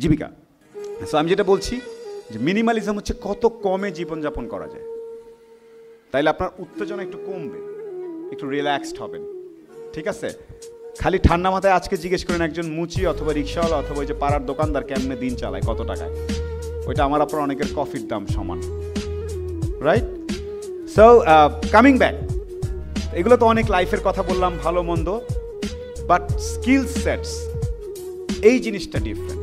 জীবিকা। সো আমি যেটা বলছি যে মিনিমালিজম হচ্ছে কত কমে জীবনযাপন করা যায়। তাইলে আপনার উত্তেজনা একটু কমবে, একটু রিল্যাক্সড হবেন। ঠিক আছে? খালি ঠান্ডা মাথায় আজকে জিজ্ঞেস করেন একজন মুচি অথবা রিক্সাওয়ালা অথবা ওই যে পাড়ার দোকানদার কেমনে দিন চালায়, কত টাকায়? ওইটা আমার আপনার অনেকের কফির দাম সমান। রাইট সো কামিং ব্যাক এগুলো তো অনেক লাইফের কথা বললাম, ভালো, মন্দ বাট স্কিল সেটস এই জিনিসটা ডিফারেন্ট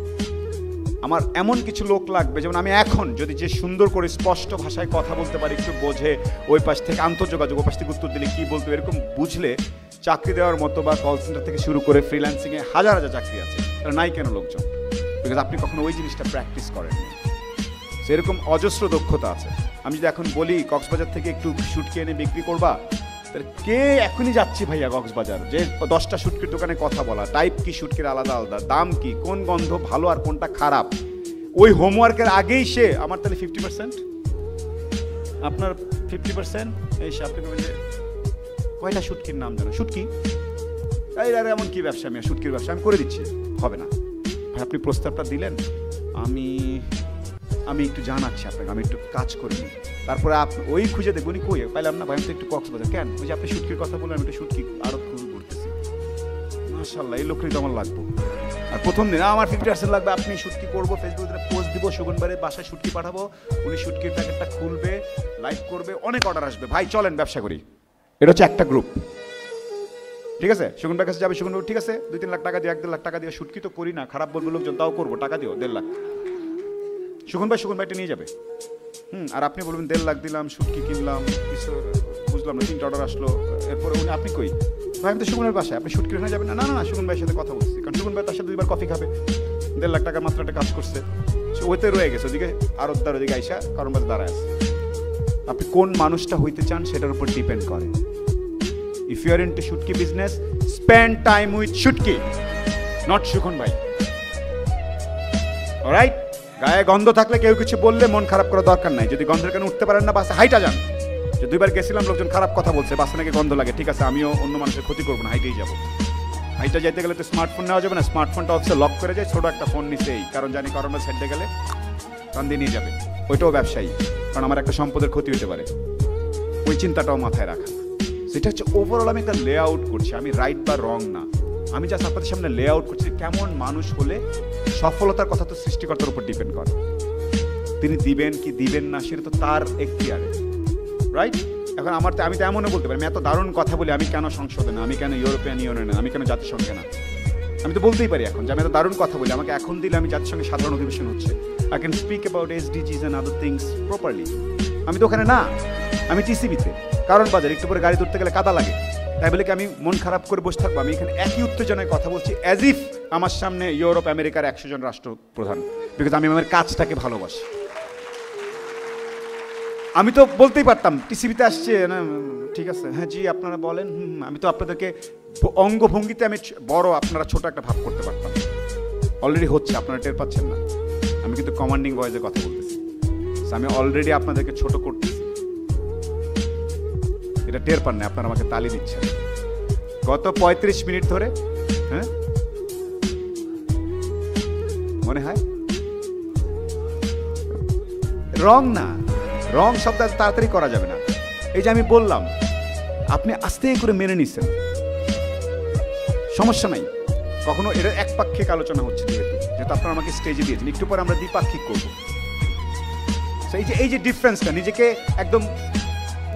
আমার এমন কিছু লোক লাগবে, যেমন আমি এখন যদি যে সুন্দর করে স্পষ্ট ভাষায় কথা বলতে পারি, একটু বোঝে, ওই পাশ থেকে আন্তর্যোগাযোগ, ওই পাশ থেকে উত্তর দিলে কী বলতে, এরকম বুঝলে চাকরি দেওয়ার মতো বা কল সেন্টার থেকে শুরু করে ফ্রিল্যান্সিংয়ে হাজার হাজার চাকরি আছে। তারা নাই কেন লোকজন? বিকজ আপনি কখনো ওই জিনিসটা প্র্যাকটিস করেননি। সেরকম অজস্র দক্ষতা আছে। আমি যদি এখন বলি, কক্সবাজার থেকে একটু শুটকি এনে বিক্রি করবা কে এখনই যাচ্ছি ভাইয়া কক্সবাজার? যে দশটা শুটকির দোকানে কথা বলা টাইপ কি শুটকির আলাদা আলাদা, দাম কি, কোন গন্ধ ভালো আর কোনটা খারাপ? ওই হোমওয়ার্কের আগেই সে, আমার তাহলে ফিফটি পার্সেন্ট আপনার ফিফটি পার্সেন্ট এই আপনি যে কয়টা শুটকির নাম জানো? শুটকি? এই আরে, এমন কি ব্যবসা আমি? শুটকির ব্যবসা আমি করে দিচ্ছি। হবে না। আপনি প্রস্তাবটা দিলেন। আমি আমি একটু জানাচ্ছি আপনাকে, আমি একটু কাজ করে। তারপরে আপনি ওই খুঁজে দেখব উনি কই? পাইলাম না ভাই, আমি তো একটু কক্সবাজার। কেন? ওই যে আপনি শুটকির কথা বললেন, আমি একটু শুটকি আরও খুঁজে ঘুরতেছি। মাশাল্লাহ এই লোকটাই তো আমার লাগবো। আর প্রথম দিন আমার ফিফটি পার্সেন্ট লাগবে, আপনি শুটকি করব ফেসবুকে পোস্ট দিব সুগনবারে বাসায় শুটকি পাঠাবো, উনি শুটকির প্যাকেটটা খুলবে লাইভ করবে, অনেক অর্ডার আসবে। ভাই, চলেন, ব্যবসা করি। এটা হচ্ছে একটা গ্রুপ ঠিক আছে? সুগুন কাছে যাবে সুগুন ঠিক আছে? দুই তিন লাখ টাকা দিয়ে, এক দেড় লাখ টাকা দিয়ে শুটকি তো করি না, খারাপ বলবে লোকজন, তাও করব, টাকা দিও, দেড় লাখ। সুগুন ভাই, সুগুন ভাইটা নিয়ে যাবে। হুম, আর আপনি বলবেন দেড় লাখ দিলাম শুটকি কিনলাম, কিছু বুঝলাম না, তিনটা অর্ডার আসলো। এরপরে উনি, আপনি কই? ভাই, আমি তো সুগুনের বাসায়, আপনি শুটকি হয়ে যাবেন না? না না সুগুন ভাইয়ের সাথে কথা বলছি, কারণ সুগুন ভাই তার সাথে দুইবার কফি খাবে। দেড় লাখ টাকার মাত্র একটা কাজ করছে। সে ওইতে রয়ে গেছে, ওদিকে আরবদার ওদিকে আইসা কারণ বাজে দাঁড়ায় আছে। আপনি কোন মানুষটা হইতে চান সেটার উপর ডিপেন্ড করে। If you are into shutki business spend time with shutki not Sukhan ভাই। রাইট গায়ে গন্ধ থাকলে কেউ কিছু বললে মন খারাপ করার দরকার নাই। যদি গন্ধের কারণে উঠতে পারেন না, বাসে হাইটা যান। যে দুইবার গেছিলাম, লোকজন খারাপ কথা বলছে, বাসে নাকি গন্ধ লাগে। ঠিক আছে, আমিও অন্য মানুষের ক্ষতি করব না, হাইটেই যাব। হাইটা যাইতে গেলে তো স্মার্টফোন নেওয়া যাবে না স্মার্টফোনটা অফিসে লক করে যায়, ছোটো একটা ফোন নিচেই কারণ জানি করোনা সাইডে গেলে কান দিয়ে নিয়ে যাবে। ওইটাও ব্যবসায়ী, কারণ আমার একটা সম্পদের ক্ষতি হতে পারে। ওই চিন্তাটাও মাথায় রাখা। সেটা হচ্ছে ওভারঅল আমি একটা লে আউট করছি, আমি রাইট বা রং না। আমি জাস্ট আপনাদের সামনে লে আউট করছি, কেমন মানুষ হলে সফলতার কথা তো সৃষ্টিকর্তার উপর ডিপেন্ড করে। তিনি দিবেন কি দিবেন না, সেটা তো তার এখতিয়ারে। রাইট এখন আমার আমি তো এমনও বলতে পারি, আমি এত দারুণ কথা বলি, আমি কেন সংসদে না? আমি কেন ইউরোপিয়ান ইউনিয়নে না? আমি কেন জাতিসংঘে না? আমি তো বলতেই পারি এখন যে আমি এত দারুণ কথা বলি, আমাকে এখন দিলে আমি জাতিসংঘে সাধারণ অধিবেশন হচ্ছে। I can speak about S disease and other things properly আমি তো ওখানে না, আমি টিসিবিতে কারণ বাজার, একটু পরে গাড়ি ধরতে গেলে কাদা লাগে। তাই বলে কি আমি মন খারাপ করে বসে থাকব? আমি এখানে একই উত্তেজনায় কথা বলছি অ্যাজ ইফ আমার সামনে ইউরোপ, আমেরিকার একশো জন রাষ্ট্রপ্রধান। বিকজ আমি আমার কাজটাকে ভালোবাসি। আমি তো বলতেই পারতাম, টিসিবিতে আসছে, না, ঠিক আছে। হ্যাঁ জি, আপনারা বলেন আমি তো আপনাদেরকে অঙ্গভঙ্গিতে আমি বড়, আপনারা ছোট একটা ভাব করতে পারতাম। অলরেডি হচ্ছে, আপনারা টের পাচ্ছেন না। আমি কিন্তু কমান্ডিং ভয়েসে কথা বলতেছি। আমি অলরেডি আপনাদেরকে ছোট করতেছি এটা টের পান না আপনারা আমাকে তালি দিচ্ছেন। গত পঁয়ত্রিশ মিনিট ধরে হ্যাঁ? মনে হয়? রং না, রং শব্দ তাড়াতাড়ি করা যাবে না। এই যে আমি বললাম, আপনি আস্তে করে মেনে নিচ্ছেন সমস্যা নাই। কখনো এটা একপাক্ষিক আলোচনা হচ্ছে যেহেতু যেহেতু আপনারা আমাকে স্টেজে দিয়েছেন। একটু পরে আমরা দ্বিপাক্ষিক করব। এই যে এই যে ডিফারেন্সটা নিজেকে একদম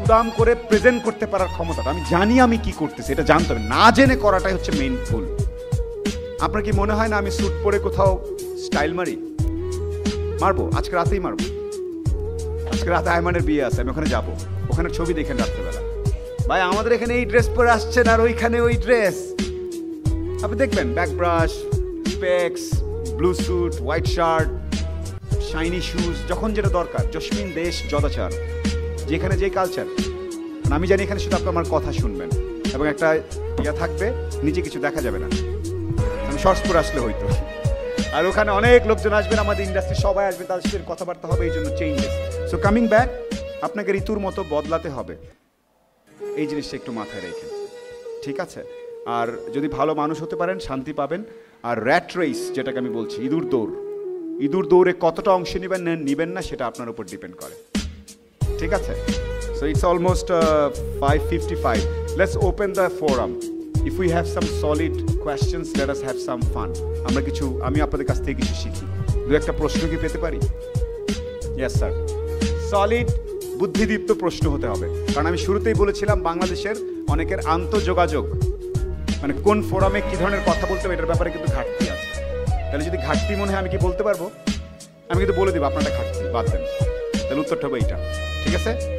উদাম করে প্রেজেন্ট করতে পারার ক্ষমতাটা, আমি জানি আমি কি করতেছি, এটা জানতে হবে। না জেনে করাটাই হচ্ছে মেইন ভুল। আপনার কি মনে হয় না আমি স্যুট পরে কোথাও স্টাইল মারি? মারবো? আজকে রাতেই মারবো। আজকে রাতে আয়মানের বিয়ে আছে, আমি ওখানে যাব। ওখানে ছবি দেখেন রাত্রেবেলা। ভাই, আমাদের এখানে এই ড্রেস পরে আসছেন আর ওইখানে ওই ড্রেস আপনি দেখবেন back brush specs blue suit white shirt shiny shoes যখন যেটা দরকার। জসমিন দেশ, যদাচার। যেখানে যে কালচার আমি জানি এখানে শুধু আপনি আমার কথা শুনবেন। এবং একটা ইয়া থাকবে নিচে কিছু দেখা যাবে না। আমি শর্টস আসলে হইতো। আর ওখানে অনেক লোকজন আসবেন আমাদের ইন্ডাস্ট্রি সবাই আসবে, তাদের সাথে কথাবার্তা হবে, এই জন্য চেঞ্জেস সো কামিং ব্যাক আপনাকে ঋতুর মতো বদলাতে হবে। এই জিনিসটা একটু মাথায় রেখে। ঠিক আছে? আর যদি ভালো মানুষ হতে পারেন, শান্তি পাবেন। আর র্যাট রেস যেটাকে আমি বলছি, ইঁদুর দৌড়। ইঁদুর দৌড়ে কতটা অংশ নেবেন নেবেন না, সেটা আপনার উপর ডিপেন্ড করে। ঠিক আছে? So it's almost five fifty five let's open the forum if we have some solid questions let us have some fun আমরা কিছু, আমি আপনাদের কাছ থেকে কিছু শিখি। দু একটা প্রশ্ন কি পেতে পারি? ইয়েস স্যার সলিড বুদ্ধিদীপ্ত প্রশ্ন হতে হবে। কারণ আমি শুরুতেই বলেছিলাম, বাংলাদেশের অনেকের আন্তঃযোগাযোগ মানে কোন ফোরামে কি ধরনের কথা বলতে হবে, এটার ব্যাপারে কিন্তু ঘাটতি আছে। তাহলে যদি ঘাটতি মনে হয়, আমি কি বলতে পারব? আমি কিন্তু বলে দিব, আপনারটা ঘাটতি, বাদ দেন। তাহলে উত্তরটা হবে এইটা। ঠিক আছে?